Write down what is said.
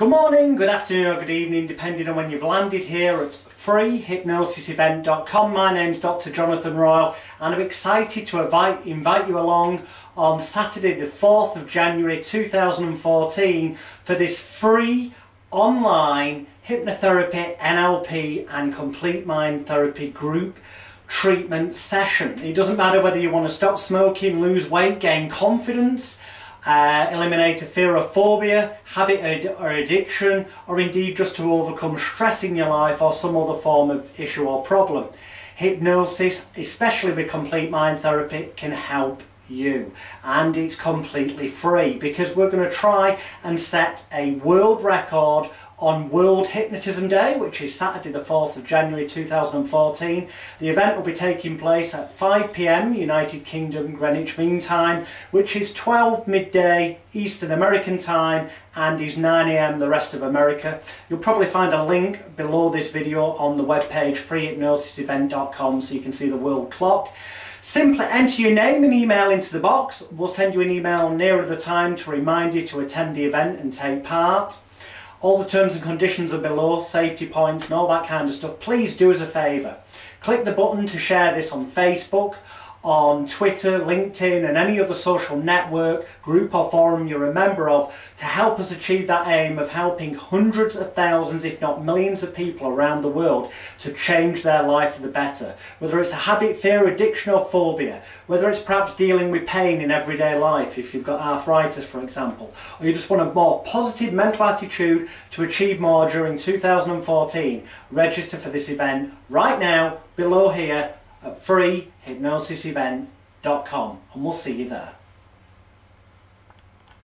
Good morning, good afternoon or good evening depending on when you've landed here at freehypnosisevent.com. My name's Dr Jonathan Royle and I'm excited to invite, invite you along on Saturday the 4th of January 2014 for this free online hypnotherapy, NLP and complete mind therapy group treatment session. It doesn't matter whether you want to stop smoking, lose weight, gain confidence, uh, eliminate a fear of phobia, habit or addiction, or indeed just to overcome stress in your life or some other form of issue or problem. Hypnosis, especially with complete mind therapy, can help you and it's completely free because we're going to try and set a world record on World Hypnotism Day, which is Saturday the 4th of January 2014. The event will be taking place at 5pm United Kingdom Greenwich Mean Time, which is 12 midday Eastern American Time and is 9am the rest of America. You'll probably find a link below this video on the webpage freehypnosisevent.com so you can see the world clock. Simply enter your name and email into the box. We'll send you an email nearer the time to remind you to attend the event and take part. All the terms and conditions are below, safety points and all that kind of stuff. Please do us a favour. Click the button to share this on Facebook on Twitter, LinkedIn and any other social network, group or forum you're a member of to help us achieve that aim of helping hundreds of thousands if not millions of people around the world to change their life for the better. Whether it's a habit, fear, addiction or phobia, whether it's perhaps dealing with pain in everyday life if you've got arthritis for example, or you just want a more positive mental attitude to achieve more during 2014, register for this event right now below here at freehypnosisevent.com and we'll see you there.